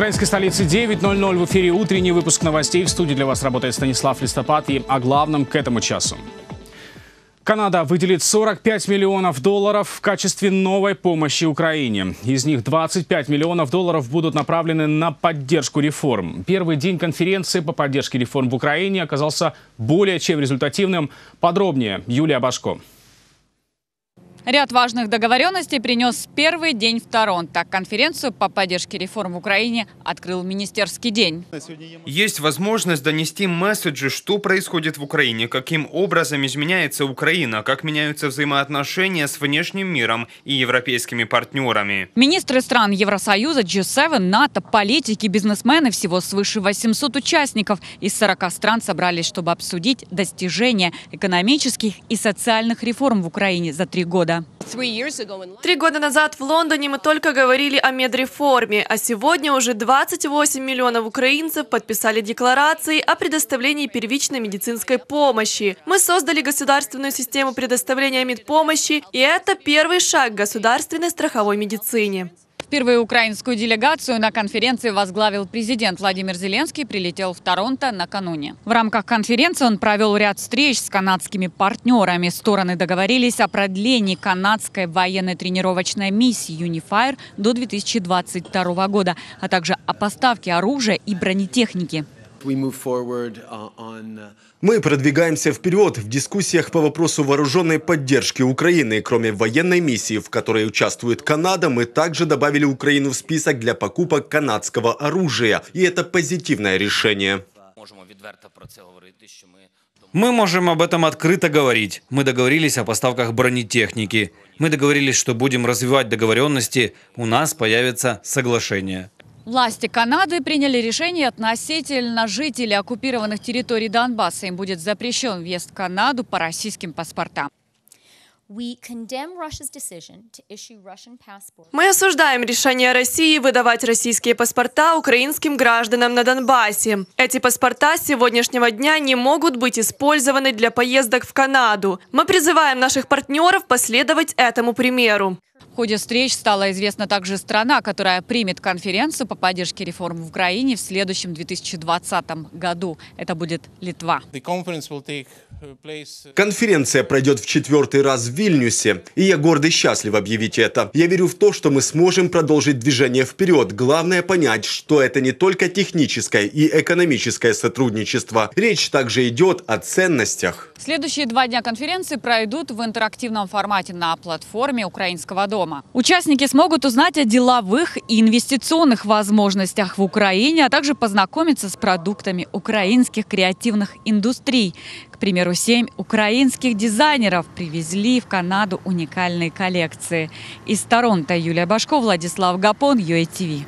украинской столице 9.00 в эфире утренний выпуск новостей. В студии для вас работает Станислав Листопад и о главном к этому часу. Канада выделит 45 миллионов долларов в качестве новой помощи Украине. Из них 25 миллионов долларов будут направлены на поддержку реформ. Первый день конференции по поддержке реформ в Украине оказался более чем результативным. Подробнее Юлия Башко. Ряд важных договоренностей принес первый день в Торонто. Конференцию по поддержке реформ в Украине открыл Министерский день. Есть возможность донести месседжи, что происходит в Украине, каким образом изменяется Украина, как меняются взаимоотношения с внешним миром и европейскими партнерами. Министры стран Евросоюза, G7, НАТО, политики, бизнесмены, всего свыше 800 участников из 40 стран собрались, чтобы обсудить достижения экономических и социальных реформ в Украине за три года. Три года назад в Лондоне мы только говорили о медреформе, а сегодня уже 28 миллионов украинцев подписали декларации о предоставлении первичной медицинской помощи. Мы создали государственную систему предоставления медпомощи, и это первый шаг к государственной страховой медицине. Впервые украинскую делегацию на конференции возглавил президент Владимир Зеленский, прилетел в Торонто накануне. В рамках конференции он провел ряд встреч с канадскими партнерами. Стороны договорились о продлении канадской военной тренировочной миссии «Юнифайр» до 2022 года, а также о поставке оружия и бронетехники. Мы продвигаемся вперед в дискуссиях по вопросу вооруженной поддержки Украины. Кроме военной миссии, в которой участвует Канада, мы также добавили Украину в список для покупок канадского оружия. И это позитивное решение. Мы можем об этом открыто говорить. Мы договорились о поставках бронетехники. Мы договорились, что будем развивать договоренности. У нас появится соглашение. Власти Канады приняли решение относительно жителей оккупированных территорий Донбасса. Им будет запрещен въезд в Канаду по российским паспортам. Мы осуждаем решение России выдавать российские паспорта украинским гражданам на Донбассе. Эти паспорта с сегодняшнего дня не могут быть использованы для поездок в Канаду. Мы призываем наших партнеров последовать этому примеру. В ходе встреч стала известна также страна, которая примет конференцию по поддержке реформ в Украине в следующем 2020 году. Это будет Литва. Конференция пройдет в четвертый раз в Вильнюсе, и я горд и счастлив объявить это. Я верю в то, что мы сможем продолжить движение вперед. Главное понять, что это не только техническое и экономическое сотрудничество. Речь также идет о ценностях. Следующие два дня конференции пройдут в интерактивном формате на платформе Украинского дома. Участники смогут узнать о деловых и инвестиционных возможностях в Украине, а также познакомиться с продуктами украинских креативных индустрий. К примеру, семь украинских дизайнеров привезли в Канаду уникальные коллекции. Из Торонто Юлия Башко, Владислав Гапон, ЮАТВ.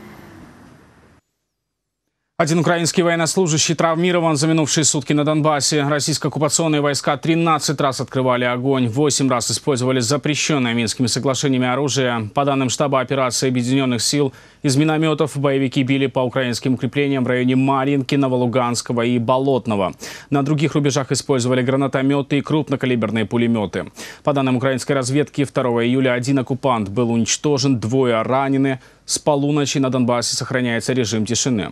Один украинский военнослужащий травмирован за минувшие сутки на Донбассе. Российские оккупационные войска 13 раз открывали огонь, 8 раз использовали запрещенное Минскими соглашениями оружие. По данным штаба операции Объединенных сил, из минометов боевики били по украинским укреплениям в районе Маринки, Новолуганского и Болотного. На других рубежах использовали гранатометы и крупнокалиберные пулеметы. По данным украинской разведки, 2 июля один оккупант был уничтожен, двое ранены. С полуночи на Донбассе сохраняется режим тишины.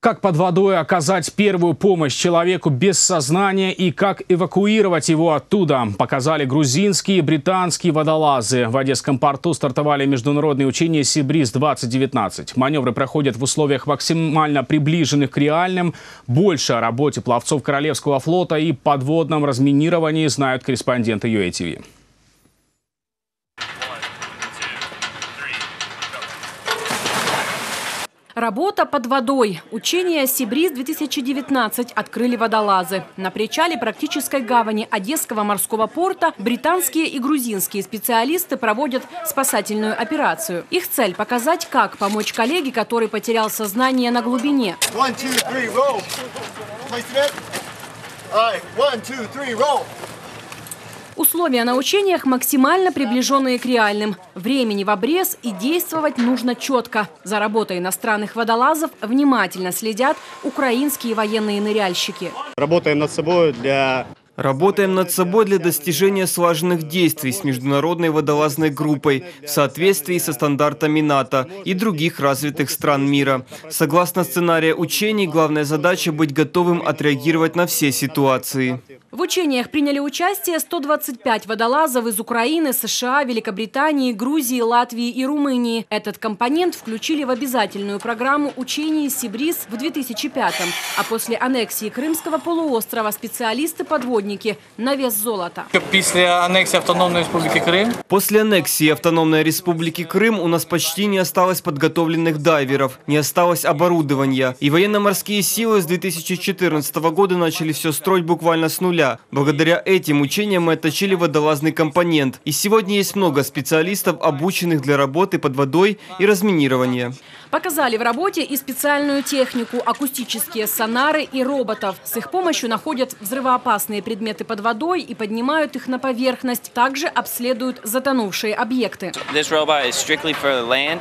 Как под водой оказать первую помощь человеку без сознания и как эвакуировать его оттуда, показали грузинские и британские водолазы. В Одесском порту стартовали международные учения «Сибриз-2019». Маневры проходят в условиях максимально приближенных к реальным. Больше о работе пловцов Королевского флота и подводном разминировании знают корреспонденты ЮЭТВ. Работа под водой. Учение «Сибриз-2019» открыли водолазы. На причале практической гавани Одесского морского порта британские и грузинские специалисты проводят спасательную операцию. Их цель – показать, как помочь коллеге, который потерял сознание на глубине. One, two, three, roll. Условия на учениях максимально приближенные к реальным. Времени в обрез и действовать нужно четко. За работой иностранных водолазов внимательно следят украинские военные ныряльщики. Работаем над собой для Работаем над собой для достижения слаженных действий с международной водолазной группой в соответствии со стандартами НАТО и других развитых стран мира. Согласно сценарию учений, главная задача быть готовым отреагировать на все ситуации. В учениях приняли участие 125 водолазов из Украины, США, Великобритании, Грузии, Латвии и Румынии. Этот компонент включили в обязательную программу учений «Сибриз» в 2005-м. А после аннексии Крымского полуострова специалисты-подводники на вес золота. После аннексии Автономной Республики Крым После аннексии Автономной Республики Крым у нас почти не осталось подготовленных дайверов, не осталось оборудования. И военно-морские силы с 2014 года начали все строить буквально с нуля. Благодаря этим учениям мы отточили водолазный компонент. И сегодня есть много специалистов, обученных для работы под водой и разминирования. Показали в работе и специальную технику, акустические сонары и роботов. С их помощью находят взрывоопасные предметы под водой и поднимают их на поверхность. Также обследуют затонувшие объекты.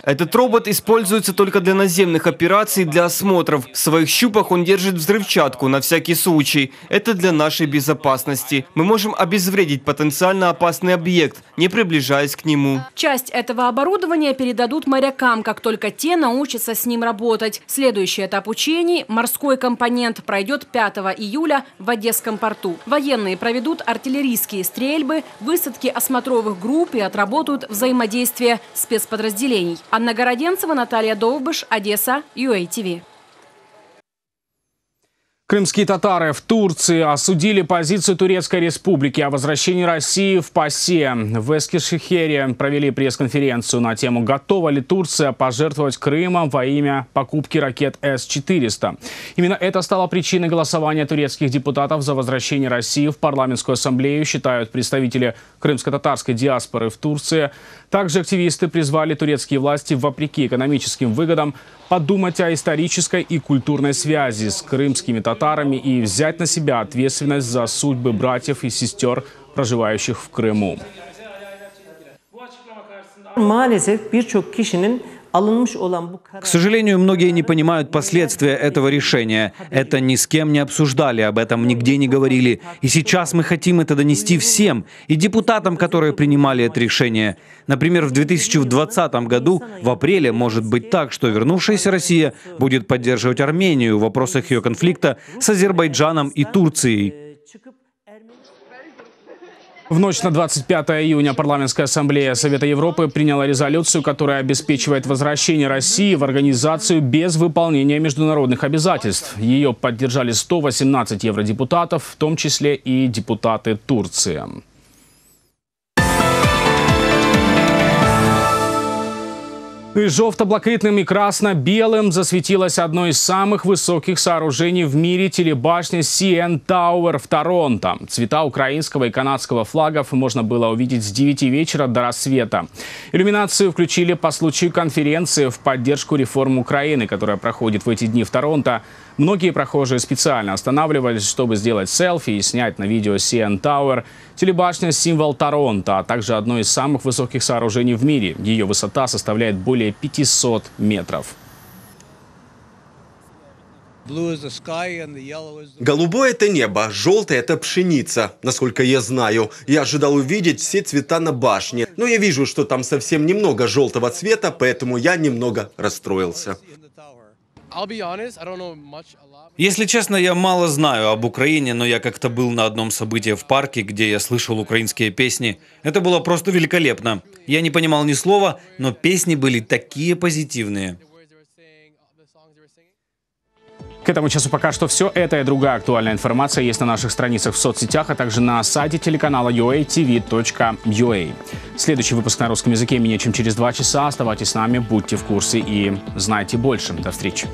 Этот робот используется только для наземных операций, для осмотров. В своих щупах он держит взрывчатку на всякий случай. Это для нашей безопасности. Мы можем обезвредить потенциально опасный объект, не приближаясь к нему. Часть этого оборудования передадут морякам, как только те научатся с ним работать. Следующий этап учений – морской компонент – пройдет 5 июля в Одесском порту. Военные проведут артиллерийские стрельбы, высадки осмотровых групп и отработают взаимодействие спецподразделений. Анна Городенцева, Наталья Довбыш, Одесса, UATV. Крымские татары в Турции осудили позицию Турецкой республики о возвращении России в ПАСЕ. В Эскишехере провели пресс-конференцию на тему «Готова ли Турция пожертвовать Крымом во имя покупки ракет С-400?». Именно это стало причиной голосования турецких депутатов за возвращение России в парламентскую ассамблею, считают представители крымско-татарской диаспоры в Турции. Также активисты призвали турецкие власти, вопреки экономическим выгодам, подумать о исторической и культурной связи с крымскими татарами и взять на себя ответственность за судьбы братьев и сестер, проживающих в Крыму. Maalesef birçok kişinin К сожалению, многие не понимают последствия этого решения. Это ни с кем не обсуждали, об этом нигде не говорили. И сейчас мы хотим это донести всем и депутатам, которые принимали это решение. Например, в 2020 году, в апреле, может быть так, что вернувшаяся Россия будет поддерживать Армению в вопросах ее конфликта с Азербайджаном и Турцией. В ночь на 25 июня парламентская ассамблея Совета Европы приняла резолюцию, которая обеспечивает возвращение России в организацию без выполнения международных обязательств. Ее поддержали 118 евродепутатов, в том числе и депутаты Турции. И жовто-блакитным и красно-белым засветилось одно из самых высоких сооружений в мире телебашня CN Tower в Торонто. Цвета украинского и канадского флагов можно было увидеть с 9 вечера до рассвета. Иллюминацию включили по случаю конференции в поддержку реформ Украины, которая проходит в эти дни в Торонто. Многие прохожие специально останавливались, чтобы сделать селфи и снять на видео CN Tower. Телебашня – символ Торонто, а также одно из самых высоких сооружений в мире. Ее высота составляет более 500 метров. Голубое – это небо, желтое – это пшеница, насколько я знаю. Я ожидал увидеть все цвета на башне, но я вижу, что там совсем немного желтого цвета, поэтому я немного расстроился. Если честно, я мало знаю об Украине, но я как-то был на одном событии в парке, где я слышал украинские песни. Это было просто великолепно. Я не понимал ни слова, но песни были такие позитивные. К этому часу пока что все. Это и другая актуальная информация есть на наших страницах в соцсетях, а также на сайте телеканала uatv.ua. Следующий выпуск на русском языке менее чем через два часа. Оставайтесь с нами, будьте в курсе и знайте больше. До встречи.